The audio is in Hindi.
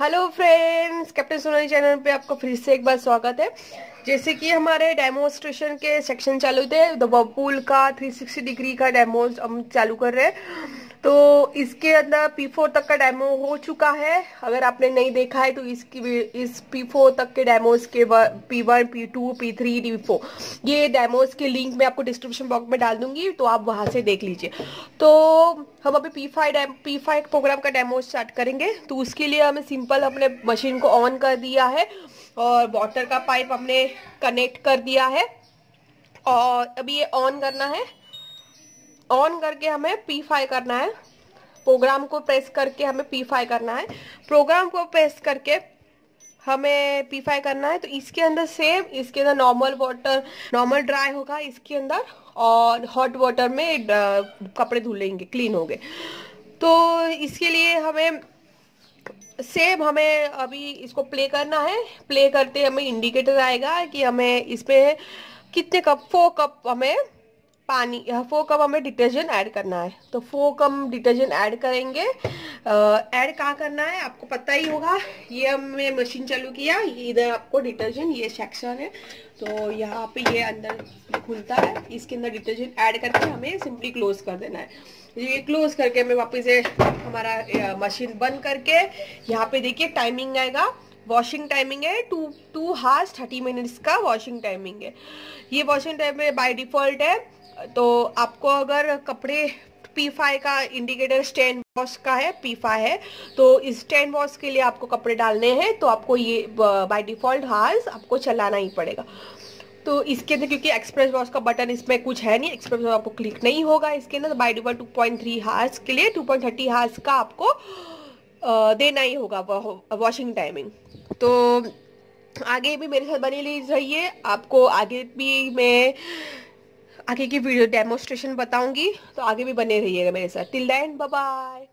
Hello friends, captain Sonali channel पे आपका फिर से एक बार स्वागत है। जैसे कि हमारे डेमोस्ट्रेशन के सेक्शन चालू थे, द वर्पूल का 360 डिग्री का डेमो हम चालू कर रहे हैं। तो इसके अंदर P4 तक का डेमो हो चुका है। अगर आपने नहीं देखा है तो इसकी इस P4 तक के डेमोज के P1, P2, P3, D4 ये डेमोज के लिंक मैं आपको डिस्क्रिप्शन बॉक्स में डाल दूँगी तो आप वहाँ से देख लीजिए। तो हम अभी P5 P5 प्रोग्राम का डेमो स्टार्ट करेंगे। तो उसके लिए हमें सिंपल अपने मशीन को ऑन कर दिया है और वाटर का पाइप हमने कनेक्ट कर दिया है। और अभी ये ऑन करना है। ऑन करके हमें पी फाइव करना है। प्रोग्राम को प्रेस करके हमें पी फाइव करना है। प्रोग्राम को प्रेस करके हमें पी फाइव करना है। तो इसके अंदर सेम इसके अंदर नॉर्मल वाटर नॉर्मल ड्राई होगा इसके अंदर और हॉट वाटर में कपड़े धुल लेंगे क्लीन होंगे तो इसके लिए हमें सेम हमें अभी इसको प्ले करना है। प्ले करते हमें इंडिकेटर आएगा कि हमें इस पर कितने कप फोर कप हमें पानी फोर कप हमें डिटर्जेंट ऐड करना है। तो फोर कप डिटर्जेंट ऐड करेंगे ऐड कहाँ करना है? आपको पता ही होगा, ये हमने मशीन चालू किया इधर आपको डिटर्जेंट ये सेक्शन है। तो यहाँ पे ये अंदर खुलता है, इसके अंदर डिटर्जेंट ऐड करके हमें सिंपली क्लोज कर देना है। ये क्लोज करके हमें वापस से हमारा मशीन बंद करके, यहाँ पे देखिए टाइमिंग आएगा। वॉशिंग टाइमिंग है two two hours thirty minutes का वॉशिंग टाइमिंग है। ये वॉशिंग टाइम बाय डिफ़ॉल्ट है। तो आपको अगर कपड़े पी फाई का इंडिकेटर स्टैंड वॉश का है पी फाइव है तो इस स्टैंड वॉश के लिए आपको कपड़े डालने हैं तो आपको ये बाय डिफ़ॉल्ट हार्स आपको चलाना ही पड़ेगा। तो इसके अंदर क्योंकि एक्सप्रेस वॉश का बटन इसमें कुछ है नहीं एक्सप्रेस वॉश आपको क्लिक नहीं होगा इसके अंदर by default two point three hours के लिए टू पॉइंट थर्टी हार्स का आपको देना ही होगा वॉशिंग टाइमिंग तो आगे भी मेरे साथ बनी रहिए, आपको आगे भी मैं आगे की वीडियो डेमोस्ट्रेशन बताऊँगी तो आगे भी बने रहिएगा मेरे साथ। Till then bye bye